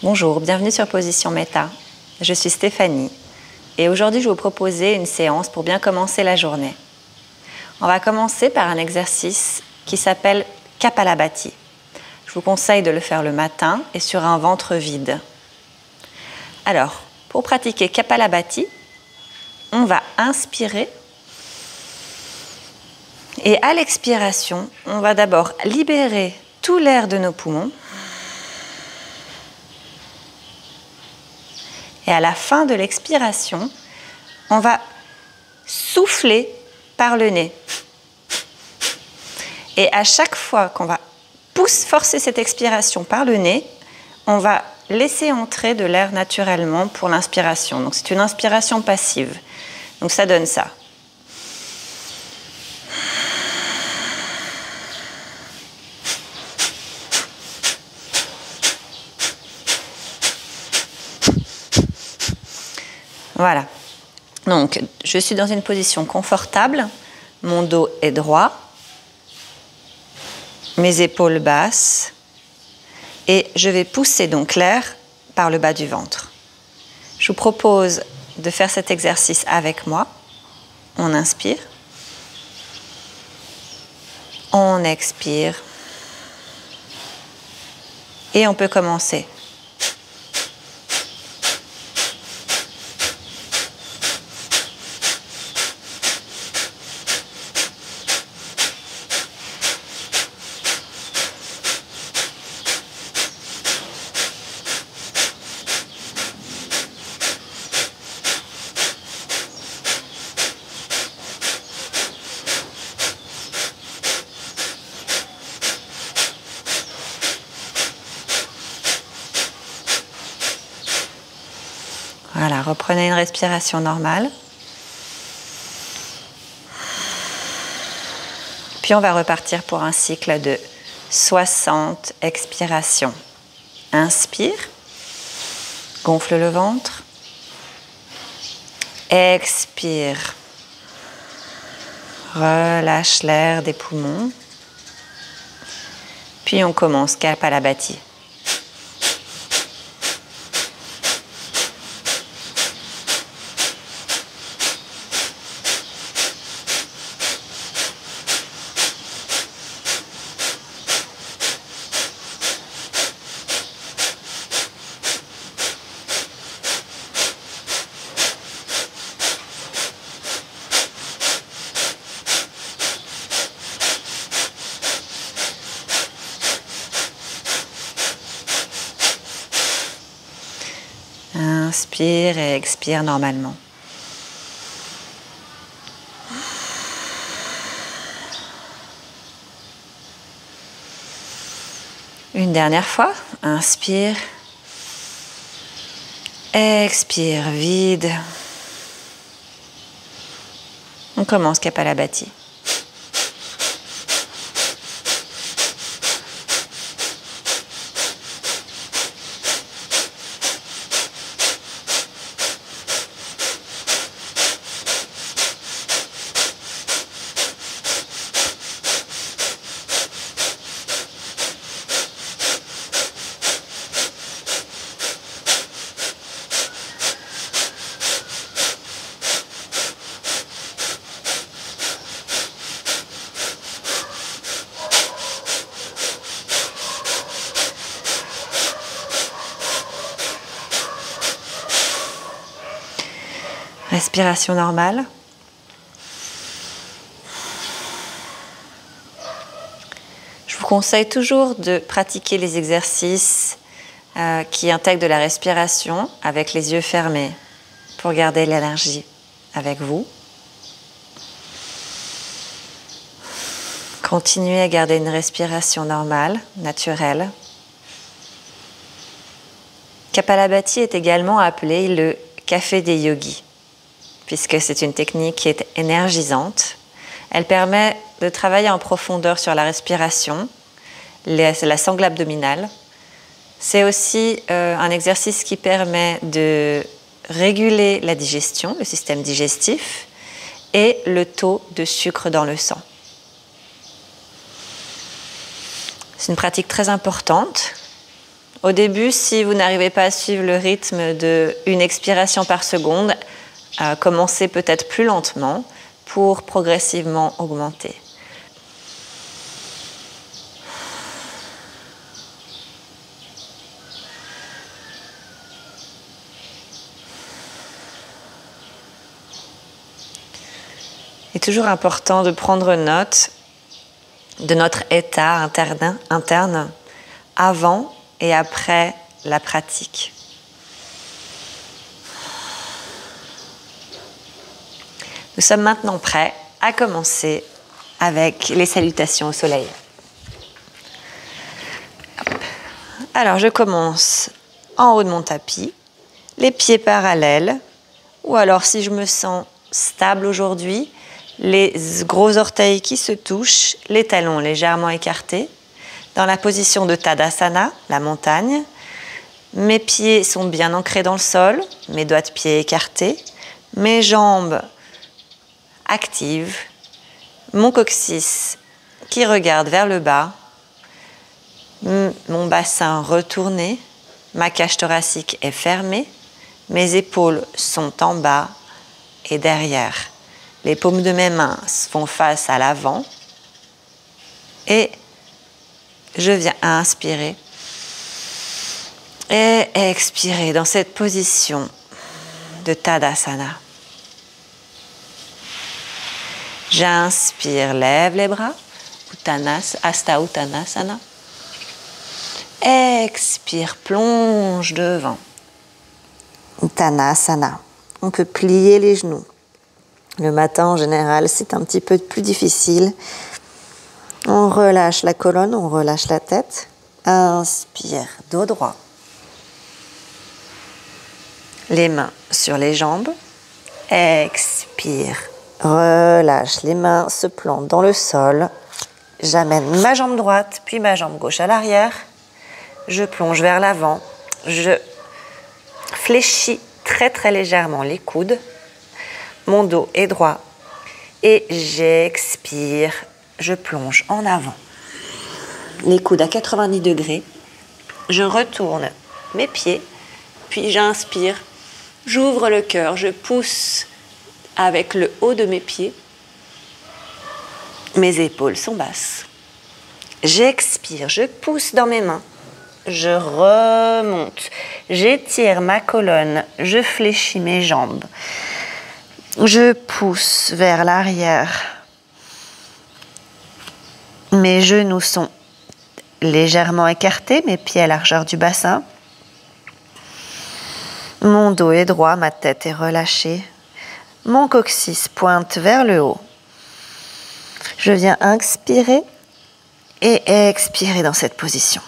Bonjour, bienvenue sur Position Méta. Je suis Stéphanie et aujourd'hui je vous proposer une séance pour bien commencer la journée. On va commencer par un exercice qui s'appelle Kapalabhati. Je vous conseille de le faire le matin et sur un ventre vide. Alors, pour pratiquer Kapalabhati, on va inspirer et à l'expiration, on va d'abord libérer tout l'air de nos poumons. Et à la fin de l'expiration, on va souffler par le nez. Et à chaque fois qu'on va forcer cette expiration par le nez, on va laisser entrer de l'air naturellement pour l'inspiration. Donc c'est une inspiration passive. Donc ça donne ça. Voilà. Donc, je suis dans une position confortable. Mon dos est droit. Mes épaules basses. Et je vais pousser donc l'air par le bas du ventre. Je vous propose de faire cet exercice avec moi. On inspire. On expire. Et on peut commencer. Voilà, reprenez une respiration normale. Puis on va repartir pour un cycle de 60 expirations. Inspire, gonfle le ventre. Expire, relâche l'air des poumons. Puis on commence Kapalabhati. Inspire et normalement. Une dernière fois, inspire. Expire, vide. On commence Kapalabhati. Respiration normale. Je vous conseille toujours de pratiquer les exercices euh, qui intègrent de la respiration avec les yeux fermés pour garder l'énergie avec vous. Continuez à garder une respiration normale, naturelle. Kapalabhati est également appelé le café des yogis puisque c'est une technique qui est énergisante. Elle permet de travailler en profondeur sur la respiration, la sangle abdominale. C'est aussi euh, un exercice qui permet de réguler la digestion, le système digestif, et le taux de sucre dans le sang. C'est une pratique très importante Au début, si vous n'arrivez pas à suivre le rythme de une expiration par seconde, commencez peut-être plus lentement pour progressivement augmenter. Il est toujours important de prendre note de notre état interne avant et après la pratique. Nous sommes maintenant prêts à commencer avec les salutations au soleil. Alors je commence en haut de mon tapis, les pieds parallèles, ou alors si je me sens stable aujourd'hui, les gros orteils qui se touchent, les talons légèrement écartés, dans la position de Tadasana, la montagne. Mes pieds sont bien ancrés dans le sol, mes doigts de pied écartés, mes jambes actives, mon coccyx qui regarde vers le bas, mon bassin retourné, ma cage thoracique est fermée, mes épaules sont en bas et derrière. Les paumes de mes mains font face à l'avant et je viens inspirer et expirer dans cette position de Tadasana. J'inspire, lève les bras, Uttanas, Asta Uttanasana. Expire, plonge devant. Uttanasana. On peut plier les genoux. Le matin, en général, c'est un petit peu plus difficile. On relâche la colonne, on relâche la tête. Inspire, dos droit. Les mains sur les jambes. Expire, relâche. Les mains se plantent dans le sol. J'amène ma jambe droite, puis ma jambe gauche à l'arrière. Je plonge vers l'avant. Je fléchis très très légèrement les coudes mon dos est droit et j'expire, je plonge en avant. Les coudes à 90 degrés. Je retourne mes pieds, puis j'inspire, j'ouvre le cœur, je pousse avec le haut de mes pieds. Mes épaules sont basses. J'expire, je pousse dans mes mains. Je remonte. J'étire ma colonne. Je fléchis mes jambes. Je pousse vers l'arrière. Mes genoux sont légèrement écartés, mes pieds à largeur du bassin. Mon dos est droit, ma tête est relâchée. Mon coccyx pointe vers le haut. Je viens inspirer et expirer dans cette position.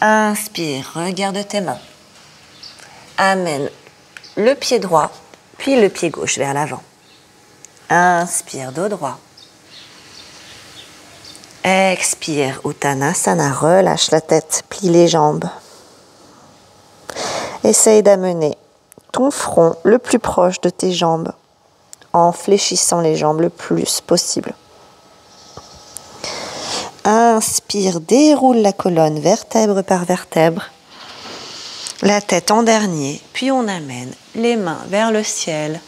Inspire, regarde tes mains. Amène le pied droit, puis le pied gauche vers l'avant. Inspire, dos droit. Expire, Uttanasana, relâche la tête, plie les jambes. Essaye d'amener ton front le plus proche de tes jambes en fléchissant les jambes le plus possible. Inspire, déroule la colonne vertèbre par vertèbre. La tête en dernier, puis on amène les mains vers le ciel.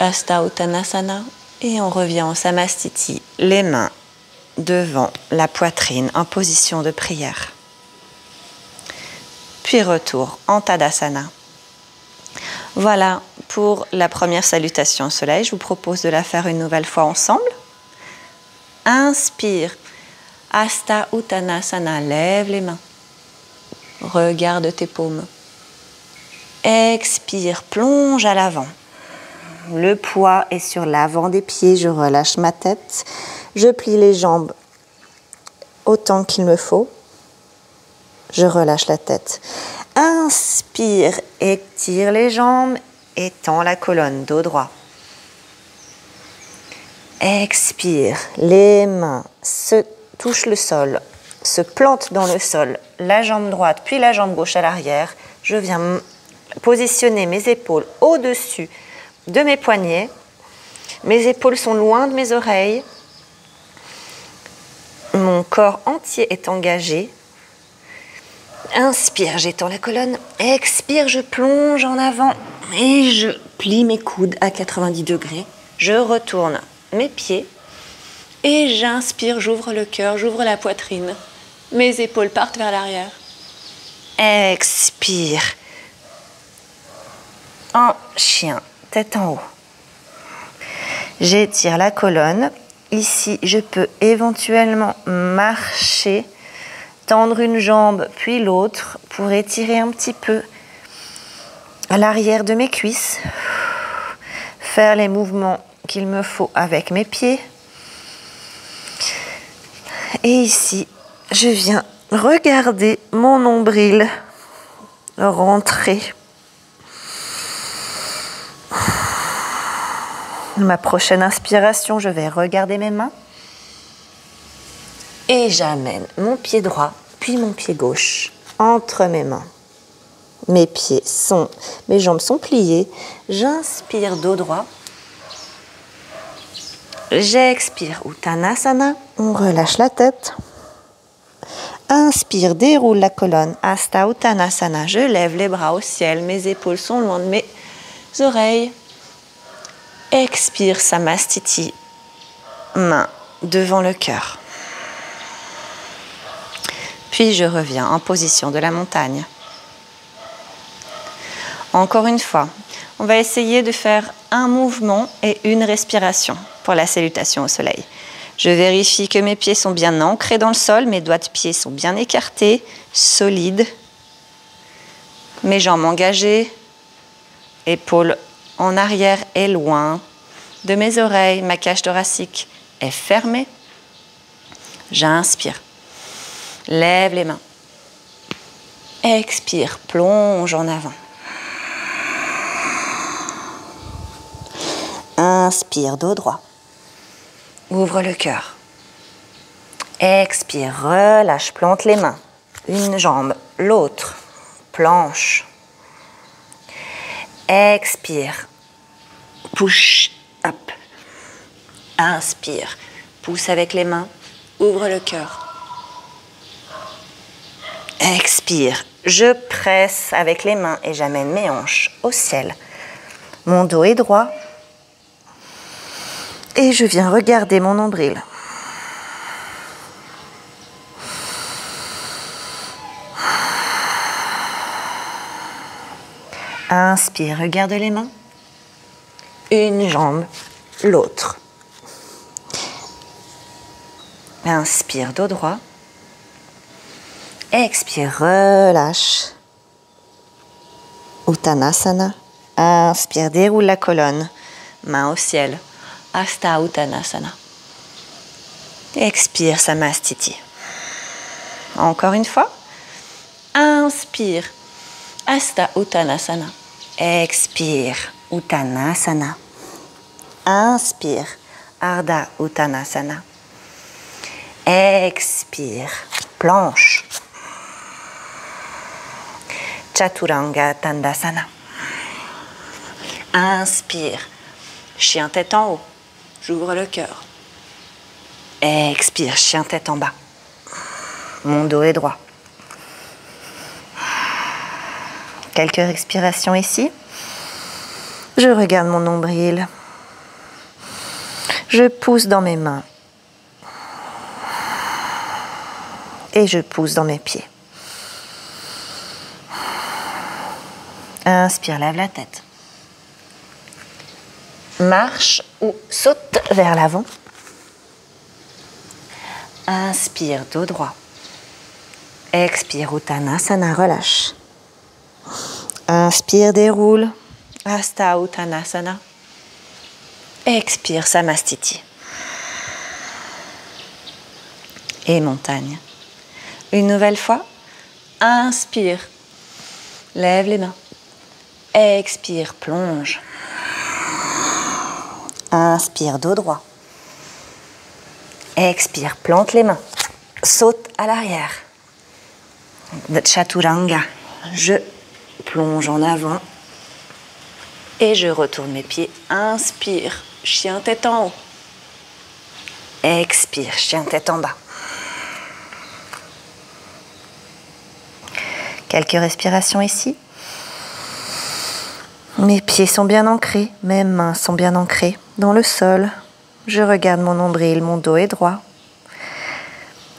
Asta Uttanasana. Et on revient en Samastiti, les mains devant la poitrine en position de prière. Puis retour en Tadasana. Voilà pour la première salutation au soleil. Je vous propose de la faire une nouvelle fois ensemble. Inspire. Asta Uttanasana. Lève les mains. Regarde tes paumes. Expire. Plonge à l'avant. Le poids est sur l'avant des pieds. Je relâche ma tête. Je plie les jambes autant qu'il me faut. Je relâche la tête. Inspire, étire les jambes, étends la colonne, dos droit. Expire, les mains se touchent le sol, se plantent dans le sol, la jambe droite puis la jambe gauche à l'arrière. Je viens positionner mes épaules au-dessus de mes poignets. Mes épaules sont loin de mes oreilles. Mon corps entier est engagé. Inspire, j'étends la colonne. Expire, je plonge en avant et je plie mes coudes à 90 degrés. Je retourne mes pieds et j'inspire, j'ouvre le cœur, j'ouvre la poitrine. Mes épaules partent vers l'arrière. Expire. En chien, en haut. J'étire la colonne. Ici, je peux éventuellement marcher, tendre une jambe puis l'autre pour étirer un petit peu à l'arrière de mes cuisses. Faire les mouvements qu'il me faut avec mes pieds. Et ici, je viens regarder mon nombril rentrer. Ma prochaine inspiration, je vais regarder mes mains. Et j'amène mon pied droit, puis mon pied gauche entre mes mains. Mes pieds sont, mes jambes sont pliées. J'inspire dos droit. J'expire Uttanasana. On relâche la tête. Inspire, déroule la colonne. Asta Uttanasana. Je lève les bras au ciel. Mes épaules sont loin de mes oreilles. Expire, Samastiti. Main devant le cœur. Puis je reviens en position de la montagne. Encore une fois, on va essayer de faire un mouvement et une respiration pour la salutation au soleil. Je vérifie que mes pieds sont bien ancrés dans le sol, mes doigts de pied sont bien écartés, solides, mes jambes engagées, épaules en arrière et loin de mes oreilles, ma cage thoracique est fermée. J'inspire. Lève les mains. Expire, plonge en avant. Inspire, dos droit. Ouvre le cœur. Expire, relâche, plante les mains. Une jambe, l'autre. Planche. Expire. Push up. Inspire. Pousse avec les mains. Ouvre le cœur. Expire. Je presse avec les mains et j'amène mes hanches au ciel. Mon dos est droit. Et je viens regarder mon nombril. Inspire, regarde les mains. Une jambe, l'autre. Inspire, dos droit. Expire, relâche. Uttanasana. Inspire, déroule la colonne. Main au ciel. Asta Uttanasana. Expire, Samastiti. Encore une fois. Inspire. Asta Uttanasana. Expire. Uttanasana. Inspire. Ardha Uttanasana. Expire. Planche. Chaturanga Tandasana. Inspire. Chien tête en haut. J'ouvre le cœur. Expire. Chien tête en bas. Mon dos est droit. Quelques respirations ici. Je regarde mon nombril. Je pousse dans mes mains. Et je pousse dans mes pieds. Inspire, lève la tête. Marche ou saute vers l'avant. Inspire, dos droit. Expire, Uttanasana, relâche. Inspire, déroule. Asta Uttanasana. Expire, Samastiti. Et montagne. Une nouvelle fois. Inspire. Lève les mains. Expire, plonge. Inspire, dos droit. Expire, plante les mains. Saute à l'arrière. Chaturanga. Je plonge en avant. Et je retourne mes pieds. Inspire, chien tête en haut. Expire, chien tête en bas. Quelques respirations ici. Mes pieds sont bien ancrés, mes mains sont bien ancrées dans le sol. Je regarde mon nombril, mon dos est droit.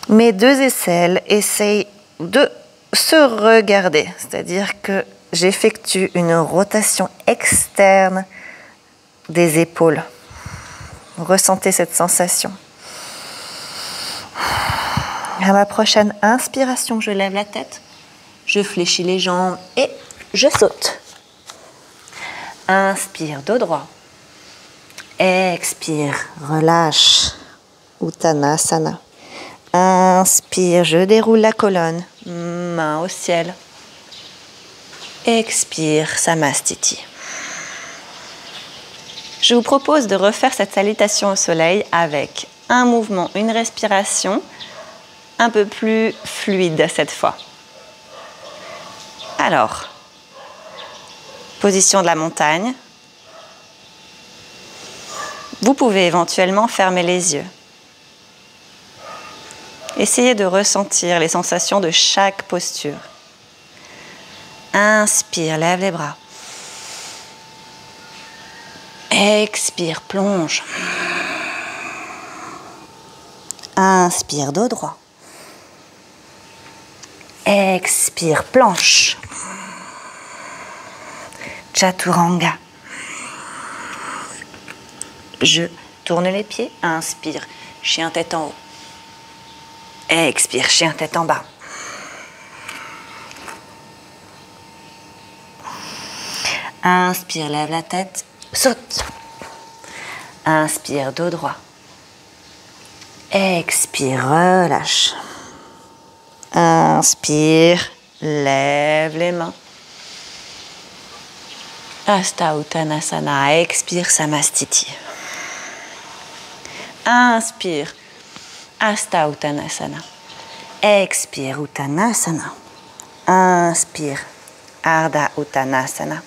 Mes deux aisselles essayent de se regarder, c'est-à-dire que j'effectue une rotation externe des épaules. Ressentez cette sensation. À ma prochaine inspiration, je lève la tête, je fléchis les jambes et je saute. Inspire, dos droit. Expire, relâche. Uttanasana. Inspire, je déroule la colonne, main au ciel. Expire, Samastiti. Je vous propose de refaire cette salutation au soleil avec un mouvement, une respiration un peu plus fluide cette fois. Alors, position de la montagne. Vous pouvez éventuellement fermer les yeux. Essayez de ressentir les sensations de chaque posture. Inspire, lève les bras. Expire, plonge. Inspire, dos droit. Expire, planche. Chaturanga. Je tourne les pieds, inspire, chien tête en haut. Expire, chien tête en bas. Inspire, lève la tête, saute. Inspire, dos droit. Expire, relâche. Inspire, lève les mains. Asta Uttanasana, expire Samastiti. Inspire, Asta Uttanasana. Expire Uttanasana. Inspire, Ardha Uttanasana.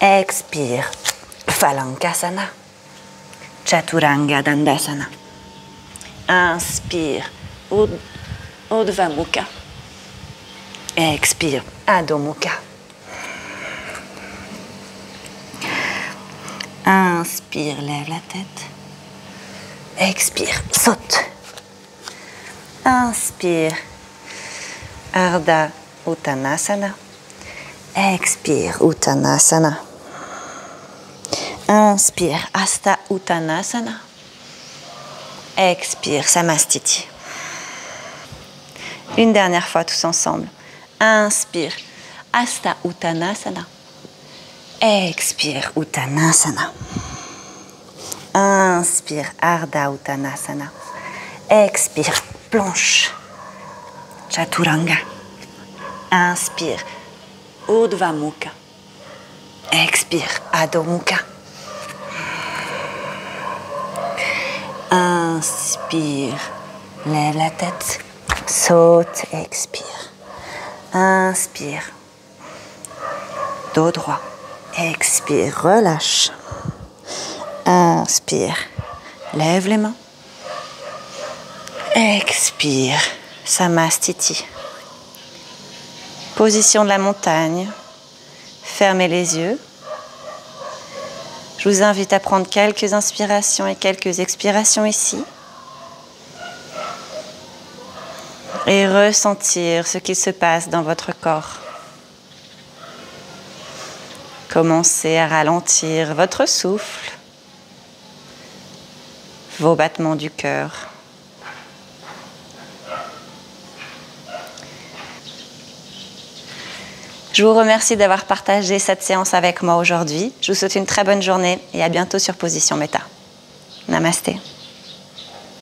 Expire, Phalangasana. Chaturanga Dandasana. Inspire, Urdhva Mukha. Expire, Adho Mukha. Inspire, lève la tête. Expire, saute. Inspire, Ardha Uttanasana. Expire, Uttanasana. Inspire, Asta Uttanasana. Expire, Samastiti. Une dernière fois tous ensemble. Inspire, Asta Uttanasana. Expire, Uttanasana. Inspire, Ardha Uttanasana. Expire, planche. Chaturanga. Inspire, Urdhva Mukha. Expire, Adho Mukha. Inspire, lève la tête, saute, expire. Inspire, dos droit. Expire, relâche. Inspire, lève les mains. Expire, Samastiti. Position de la montagne. Fermez les yeux. Je vous invite à prendre quelques inspirations et quelques expirations ici. Et ressentir ce qui se passe dans votre corps. Commencez à ralentir votre souffle, vos battements du cœur. Je vous remercie d'avoir partagé cette séance avec moi aujourd'hui. Je vous souhaite une très bonne journée et à bientôt sur Position Méta. Namasté.